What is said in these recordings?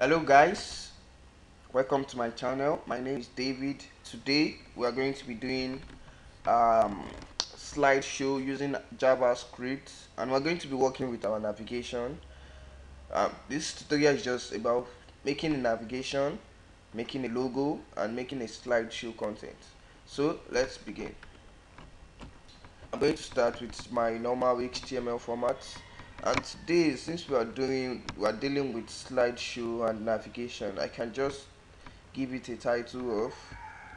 hello guys. Welcome to my channel. My name is david. Today we are going to be doing um, slideshow using javascript and we're going to be working with our navigation. Um, this tutorial is just about making a navigation making a logo and making a slideshow content. So let's begin. I'm going to start with my normal HTML format and today since we are doing we are dealing with slideshow and navigation I can just give it a title of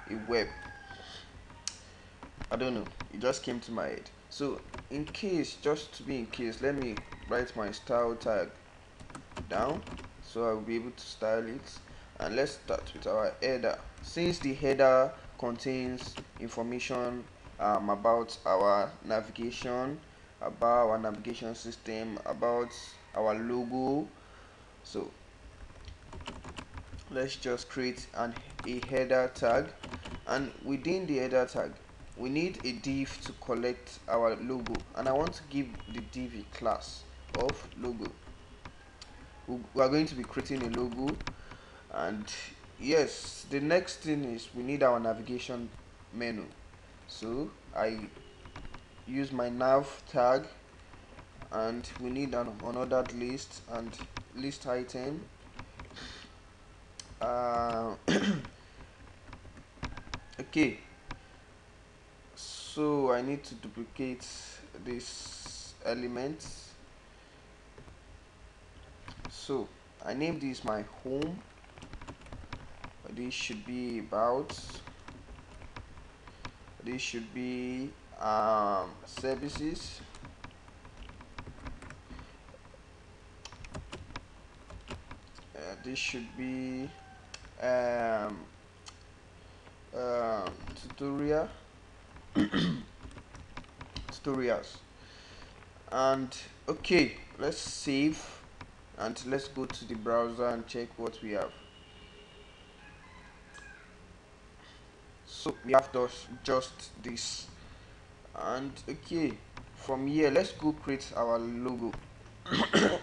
a web. I don't know. It just came to my head. So in case just to be in case let me write my style tag down so I'll be able to style it. And let's start with our header. Since the header contains information um, about our navigation about our navigation system about our logo. So let's just create an a header tag. And within the header tag we need a div to collect our logo. And I want to give the div a class of logo. We are going to be creating a logo. And yes the next thing is we need our navigation menu. So I use my nav tag and we need an unordered list and list item. Uh, okay. So I need to duplicate this element. So I name this my home. This should be about this should be um, services. Uh, this should be um, uh, tutorial. Tutorials. And okay let's save and let's go to the browser and check what we have. So we have just just this and okay from here let's go create our logo.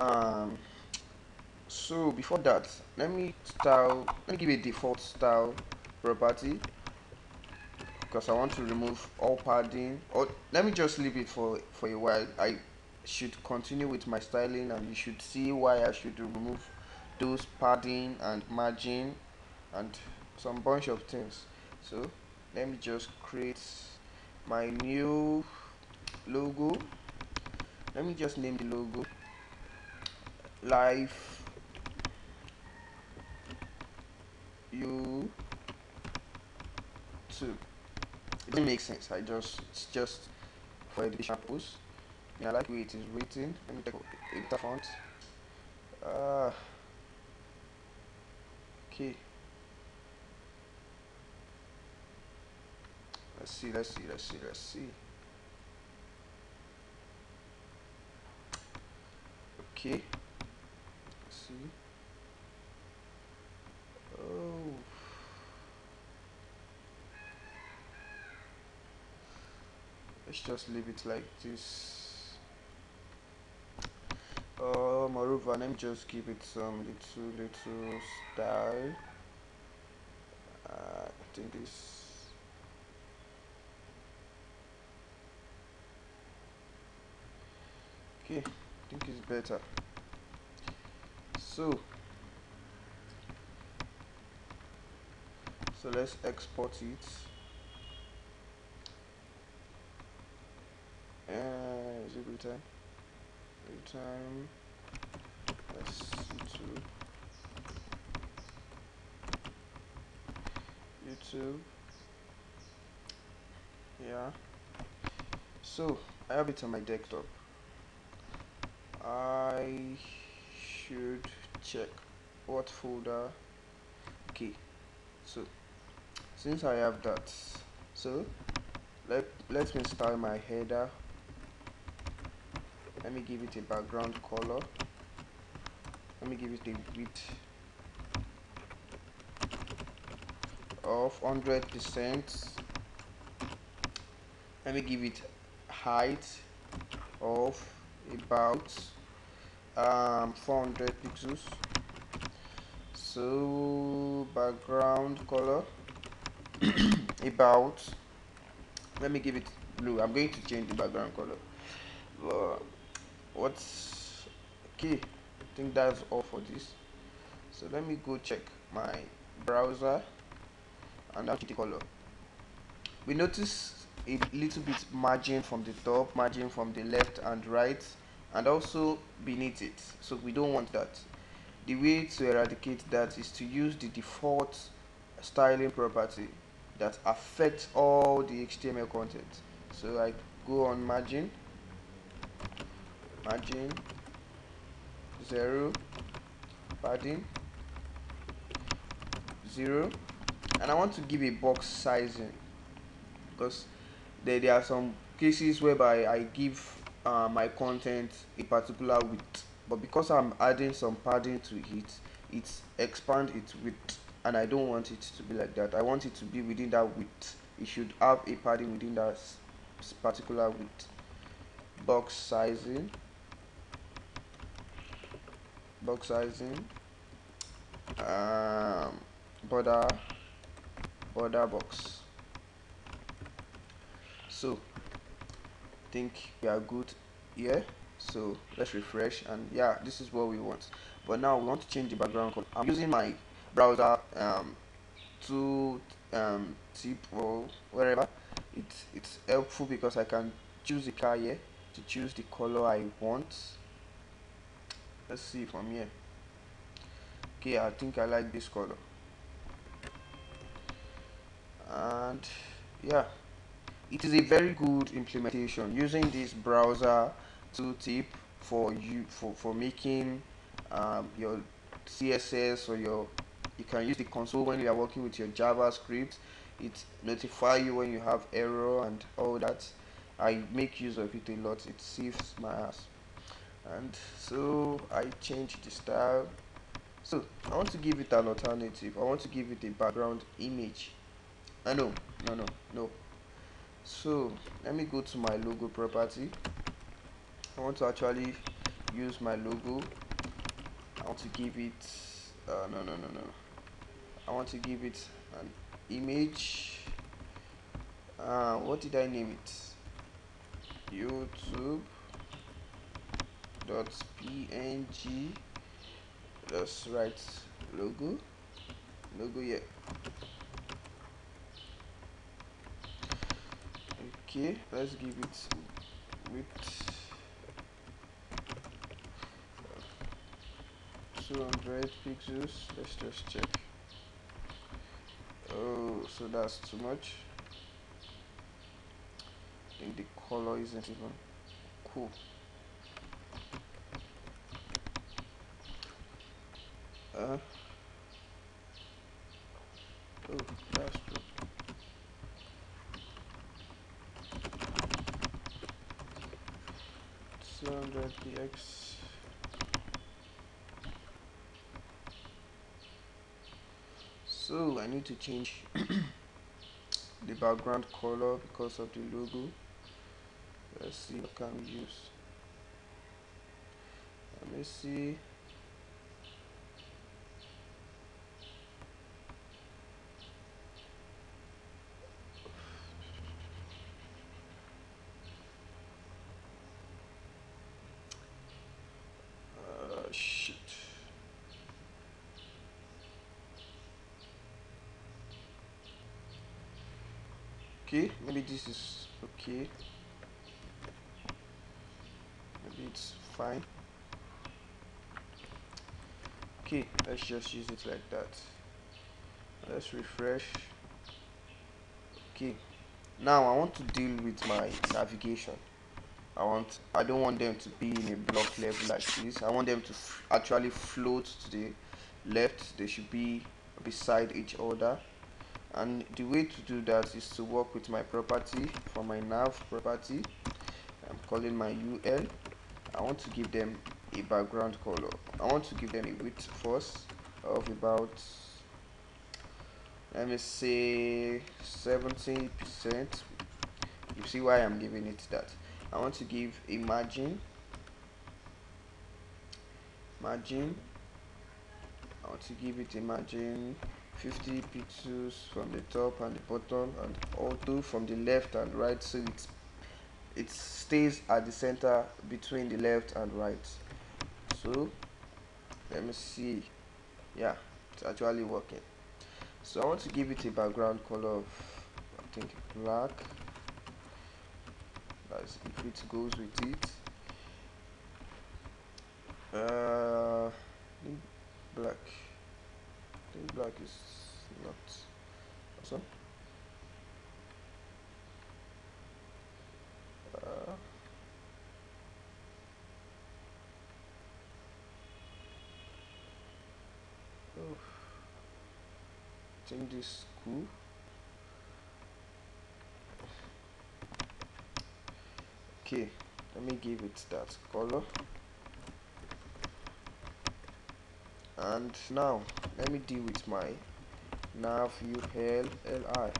Um so before that let me style let me give a default style property. Because I want to remove all padding. Or let me just leave it for for a while. I should continue with my styling and you should see why I should remove those padding and margin and some bunch of things. So let me just create my new logo. Let me just name the logo. Life you too it doesn't make sense. I just it's just for edition purpose yeah, I like the way it is written. Let me take a font uh, okay let's see let's see let's see let's see. Okay. Let's see. Oh. Let's just leave it like this. Oh, uh, moreover let me just give it some little little style. Uh, I think this okay I think it's better. So so let's export it. Uh, is it time let's YouTube YouTube. Yeah. So I have it on my desktop I should check what folder. Okay so since I have that so let let me style my header. Let me give it a background color. Let me give it a width of 100 percent. Let me give it height of about um 400 pixels. So background color about let me give it blue i'm going to change the background color. Uh, what's okay i think that's all for this. So let me go check my browser and that's the color. We notice a little bit margin from the top margin from the left and right and also beneath it. So we don't want that. The way to eradicate that is to use the default styling property that affects all the HTML content. So I go on margin margin 0 padding 0 and I want to give a box sizing because there, there are some cases whereby I give uh, my content a particular width. But because I'm adding some padding to it it expand its width. And I don't want it to be like that. I want it to be within that width. It should have a padding within that particular width. Box sizing. Box sizing. Um, border border box. So think we are good here. So let's refresh and yeah this is what we want. But now we want to change the background color. I'm using my browser um, to um, tip or wherever it's it's helpful because i can choose the car here to choose the color i want. Let's see from here. Okay i think i like this color. And yeah it is a very good implementation using this browser tooltip for you for for making um, your css or your you can use the console when you are working with your javascript. It notify you when you have error and all that. I make use of it a lot. It saves my ass. And so i change the style. So i want to give it an alternative. I want to give it a background image. I uh, know no no. No so let me go to my logo property. I want to actually use my logo. I want to give it uh, no no no no. I want to give it an image. Uh, what did I name it? YouTube dot png let's write logo. Logo yeah okay let's give it width. 200 pixels. Let's just check. Oh so that's too much. Think the color isn't even cool. Uh, oh that's 200 px so I need to change the background color because of the logo. Let's see what can we use. Let me see okay maybe this is okay. Maybe it's fine. Okay let's just use it like that. Let's refresh. Okay now I want to deal with my navigation. I want I don't want them to be in a block level like this. I want them to actually float to the left. They should be beside each other and the way to do that is to work with my property for my nav property. I'm calling my UL I want to give them a background color. I want to give them a width first of about let me say 70 percent. You see why I'm giving it that. I want to give a margin. Margin. I want to give it a margin 50 pixels from the top and the bottom and auto from the left and right. So it's it stays at the center between the left and right. So let me see. Yeah it's actually working. So I want to give it a background color of I think black. As if it goes with it uh, black I think black is not awesome. Uh, oh. change this cool okay let me give it that color and now let me deal with my nav UL LI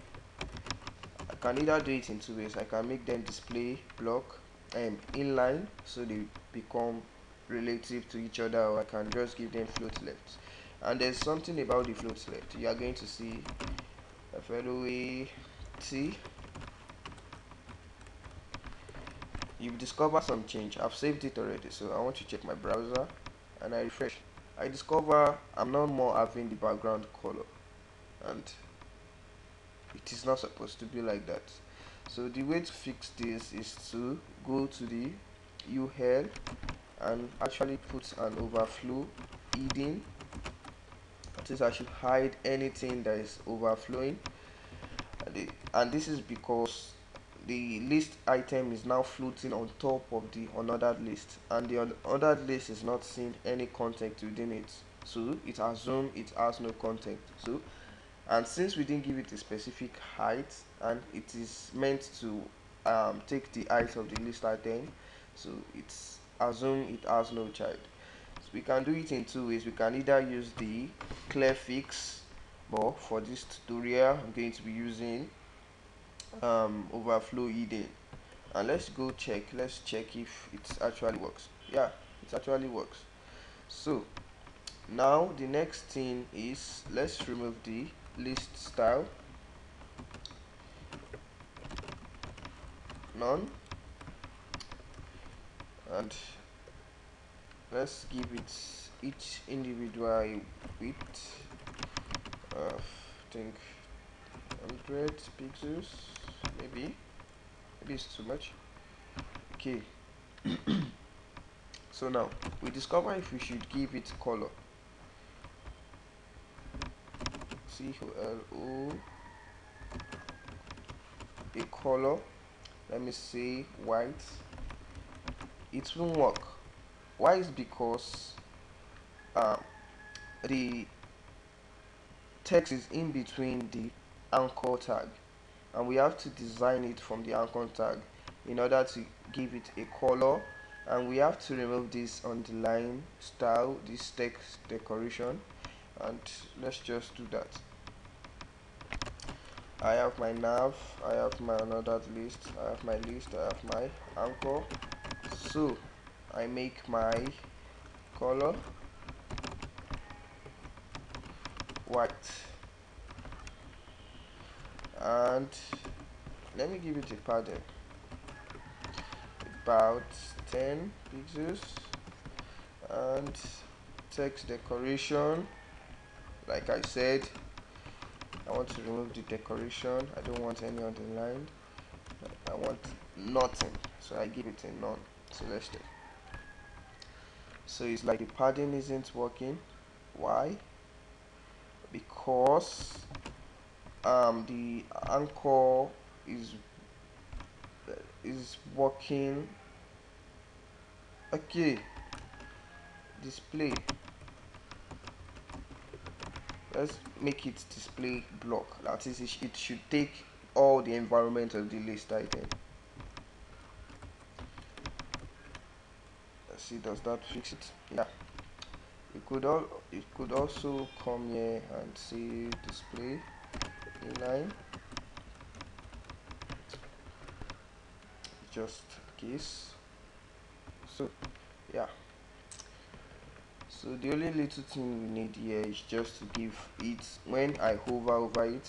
I. Can either do it in two ways. I can make them display block um, inline so they become relative to each other or I can just give them float left. And there's something about the float left. You are going to see a FLOA T. You've discovered some change. I've saved it already so I want to check my browser and I refresh I discover I'm not more having the background color. And it is not supposed to be like that. So the way to fix this is to go to the UL and actually put an overflow hidden that is I should hide anything that is overflowing. And this is because the list item is now floating on top of the unordered list and the unordered list is not seeing any content within it. So it assumes it has no content. So and since we didn't give it a specific height and it is meant to um, take the height of the list item so it's assume it has no child. So we can do it in two ways. We can either use the clear fix but for this tutorial I'm going to be using um, overflow hidden and let's go check let's check if it actually works. Yeah it actually works. So now the next thing is let's remove the list style. None. And let's give it each individual width of think 100 pixels maybe. Maybe it's too much. Okay. So now we discover if we should give it color. C L O. A color let me say white. It won't work. Why? Is because uh, the text is in between the anchor tag. And we have to design it from the anchor tag in order to give it a color. And we have to remove this underline style this text decoration. And let's just do that. I have my nav I have my unordered list I have my list I have my anchor so I make my color white and let me give it a padding about 10 pixels. And text decoration. Like I said I want to remove the decoration. I don't want any underline. I want nothing. So I give it a none. Check. So it's like the padding isn't working. Why? Because um, the anchor is is working. Okay. Display. Let's make it display block. That is it should take all the environment of the list item. Let's see does that fix it? Yeah. You could all it could also come here and see display inline just case so yeah. So the only little thing we need here is just to give it when I hover over it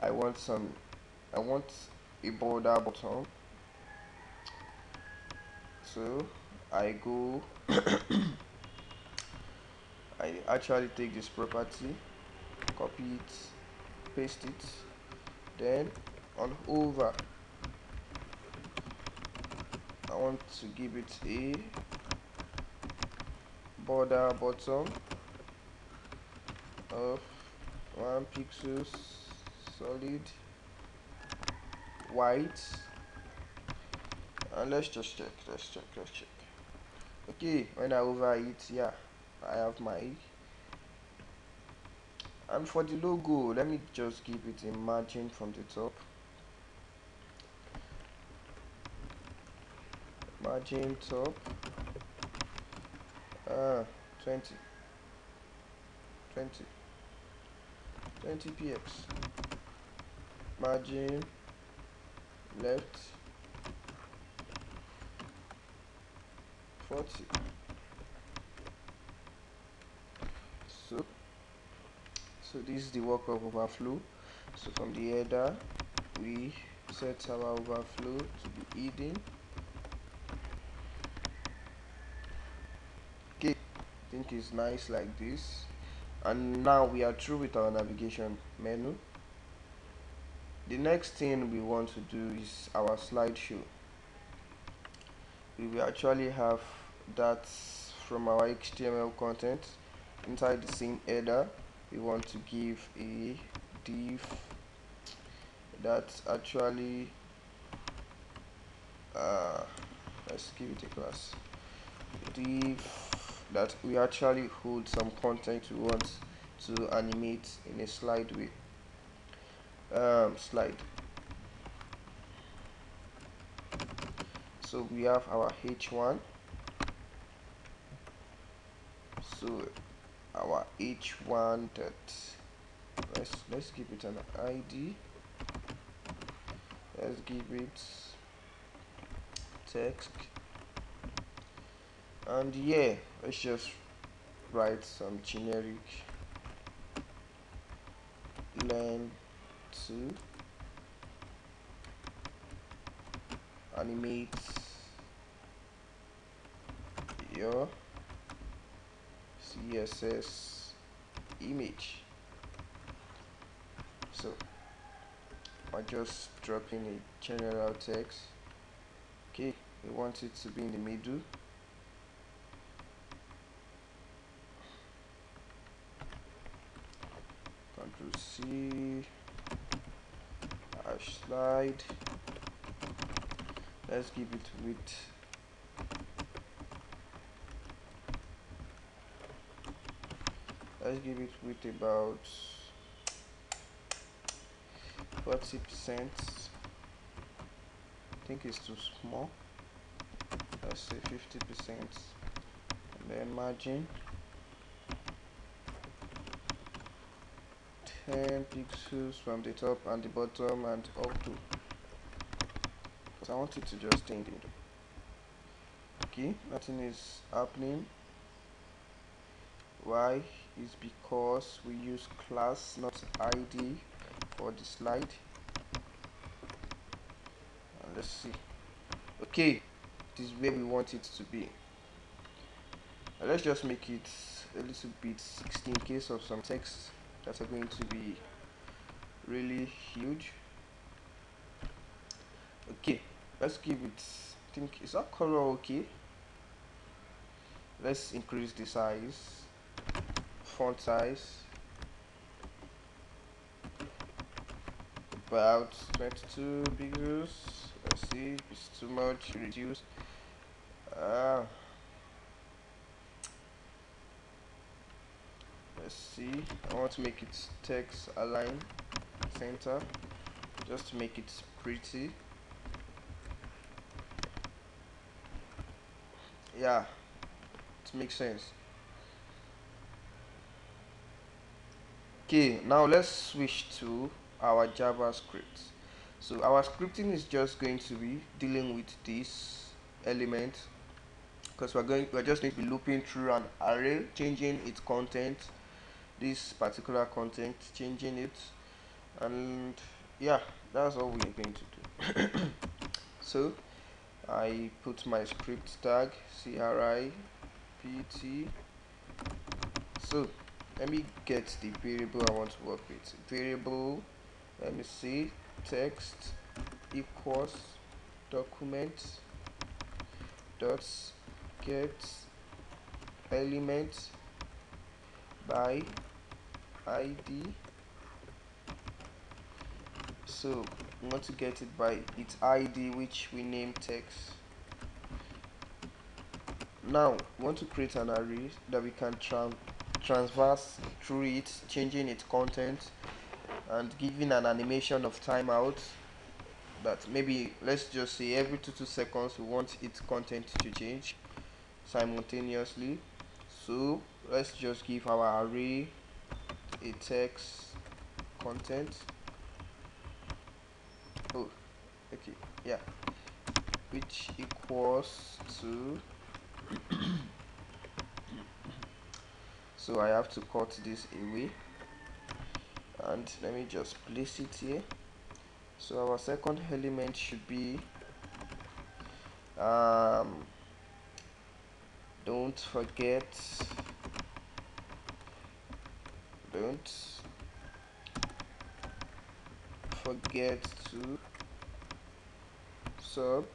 I want some I want a border bottom. So I go I actually take this property copy it paste it then on over. I want to give it a border bottom of one pixels solid white. And let's just check let's check let's check. Okay when I over it yeah I have my and for the logo let me just give it a margin from the top. Margin top. Uh 20 20 20 px margin. Left. 40 so so this is the work of overflow. So from the header we set our overflow to be hidden. Okay I think it's nice like this. And now we are through with our navigation menu. The next thing we want to do is our slideshow. We will actually have that from our HTML content inside the same header we want to give a div that actually uh, let's give it a class. Div that we actually hold some content we want to animate in a slide way. Um, slide. So we have our h1 so our h1 that let's let's give it an id let's give it text. And yeah let's just write some generic len to animate your css image. So I just drop in a general text. Okay we want it to be in the middle. Control C hash slide. Let's give it width let's give it with about 40 percent. I think it's too small. Let's say 50 percent. And then margin. 10 pixels from the top and the bottom and auto. Because I want it to just stay in. The middle okay nothing is happening. Why is because we use class not id for the slide. And let's see. Okay this is where we want it to be. Now let's just make it a little bit 16 in case of some text that are going to be really huge. Okay let's give it I think is that color okay? Let's increase the size font size. About 22 pixels let's see it's too much reduce. Uh, let's see I want to make it text align center just to make it pretty. Yeah it makes sense okay now let's switch to our javascript. So our scripting is just going to be dealing with this element because we're going we're just going to be looping through an array changing its content this particular content changing it and yeah that's all we're going to do. So I put my script tag CRI PT so let me get the variable I want to work with. Variable let me see text equals document dot get element by id so we want to get it by its id which we name text. Now we want to create an array that we can tra transverse through it changing its content and giving an animation of timeout that maybe let's just say every two two seconds we want its content to change simultaneously. So let's just give our array a text content. Oh okay yeah. Which equals to so I have to cut this away. And let me just place it here. So our second element should be um, don't forget don't forget to sub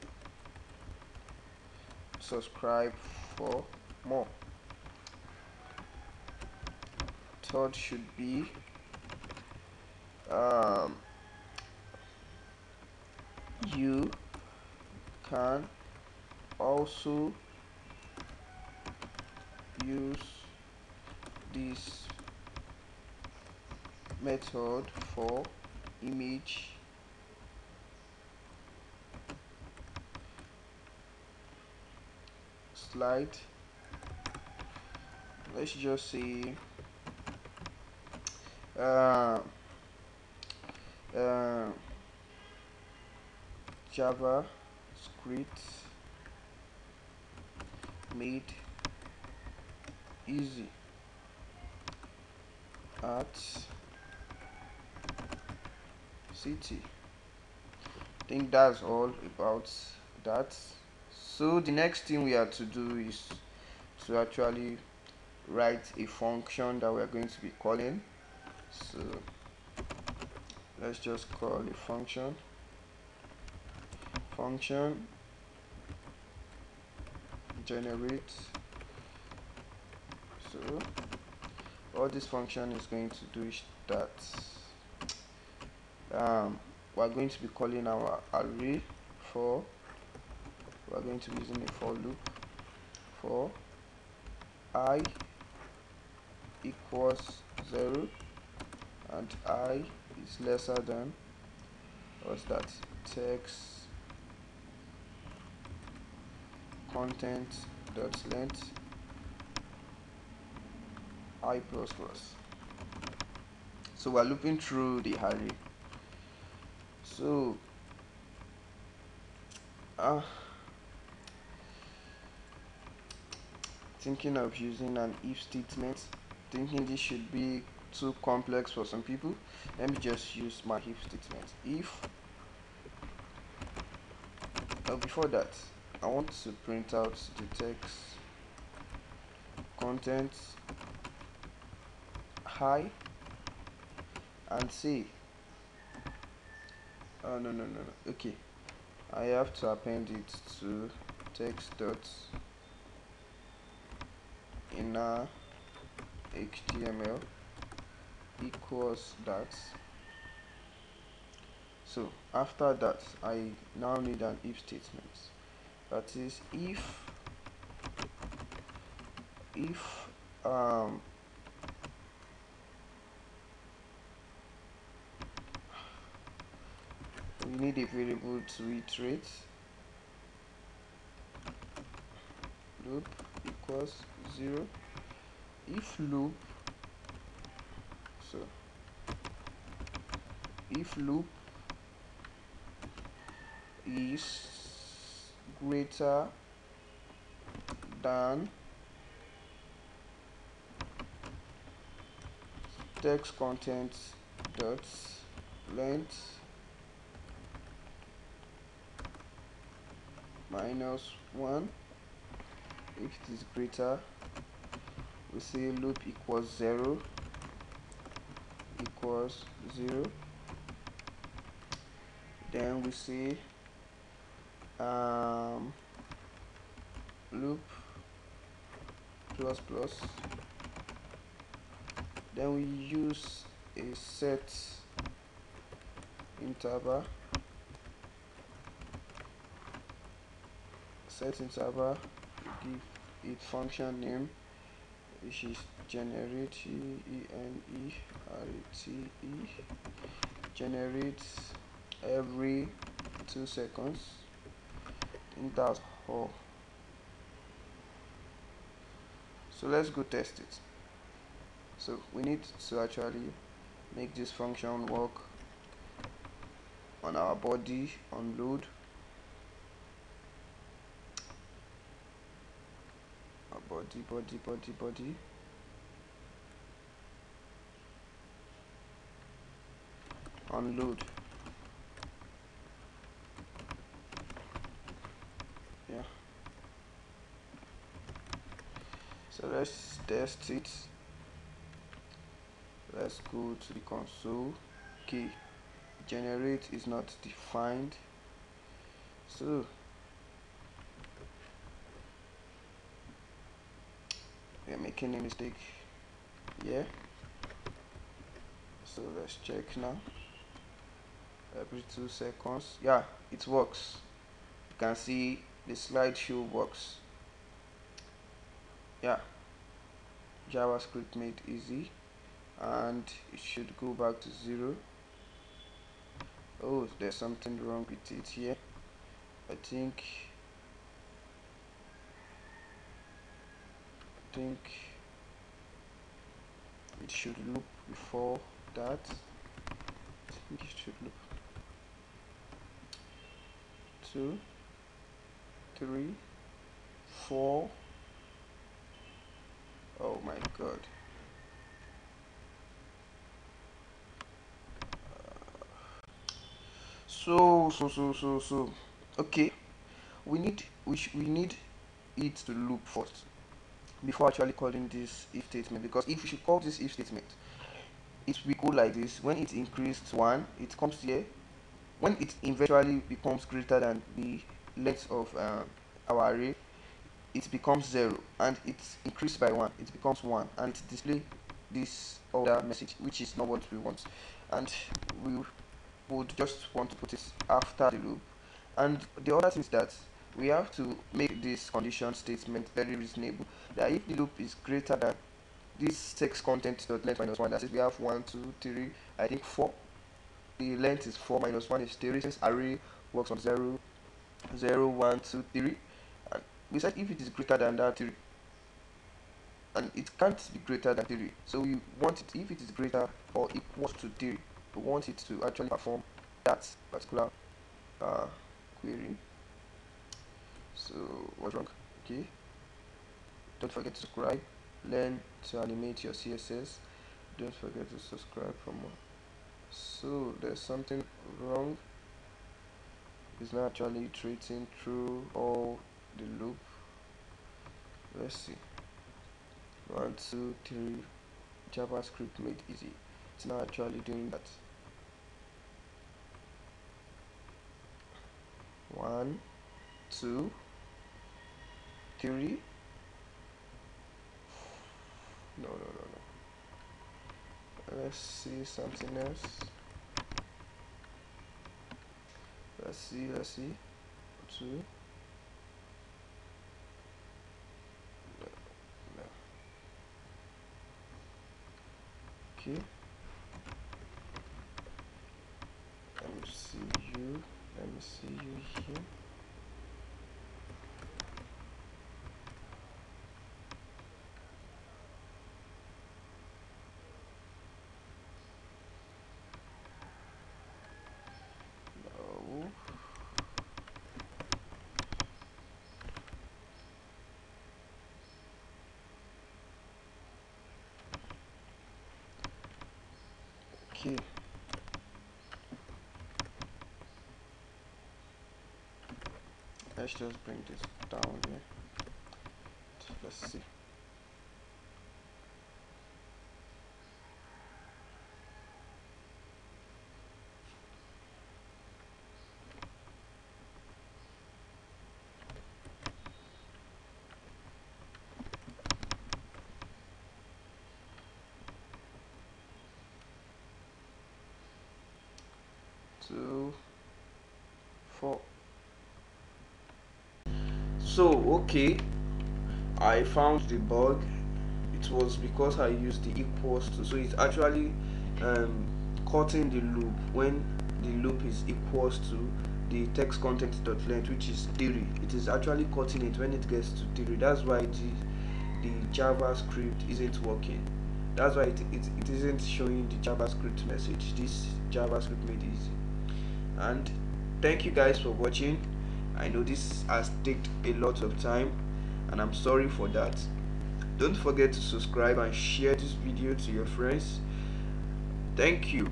subscribe for more should be um, you can also use this method for image slide. Let's just say uh, uh, Java script made easy at city. I think that's all about that. So the next thing we have to do is to actually write a function that we're going to be calling so let's just call a function. Function generate so all this function is going to do is that um, we're going to be calling our array for we're going to be using a for loop for i equals 0 and i is lesser than what's that text content dot length i plus plus. So we're looping through the array. So uh, thinking of using an if statement thinking this should be too complex for some people. Let me just use my if statement. If oh, before that I want to print out the text content high and say oh no no no no. Okay. I have to append it to text dot inner HTML equals that. So after that I now need an if statement. That is if if um, we need a variable to iterate. Loop equals 0 if loop so if loop is greater than text content dot length minus 1 if it is greater we say loop equals 0 equals 0 then we say um, loop plus plus. Then we use a set interval set interval give it function name which is generate e n e r t e generates every two seconds. Think that's all. So let's go test it. So we need to actually make this function work on our body on load. Our body body body body. On load let's test it. Let's go to the console. Okay generate is not defined. So we're making a mistake yeah so let's check now. Every two seconds. Yeah it works. You can see the slideshow works. Yeah javascript made easy and it should go back to zero. Oh there's something wrong with it here. I think I think it should loop before that. I think it should loop. Two three four oh my god. So so so so so. Okay. We need we, we need it to loop first before actually calling this if statement because if we should call this if statement it will go like this. When it increased one it comes here. When it eventually becomes greater than the length of uh, our array it becomes zero and it's increased by one it becomes one and it display this other message which is not what we want. And we would just want to put it after the loop. And the other thing is that we have to make this condition statement very reasonable that if the loop is greater than this text content dot length minus one that is we have one two three i think four the length is four minus one is three since array works on zero zero one two three and we said if it is greater than that three and it can't be greater than 3 so we want it if it is greater or equals to 3 we want it to actually perform that particular uh, query. So what's wrong? Okay. Don't forget to subscribe. Learn to animate your css don't forget to subscribe for more. So there's something wrong. It's not actually treating through all the loop. Let's see. One two three. Javascript made easy. It's not actually doing that. One two three. No no no no. Let's see something else. Let's see let's see. Two okay let me see you let me see you here no okay let's just bring this down here. Let's see two four. So okay I found the bug. It was because I used the equals to so it's actually um, cutting the loop when the loop is equals to the text content dot length which is 3 it is actually cutting it when it gets to 3 that's why the, the javascript isn't working. That's why it, it, it isn't showing the javascript message. This javascript made easy and thank you guys for watching. I know this has taken a lot of time and i'm sorry for that. Don't forget to subscribe and share this video to your friends. Thank you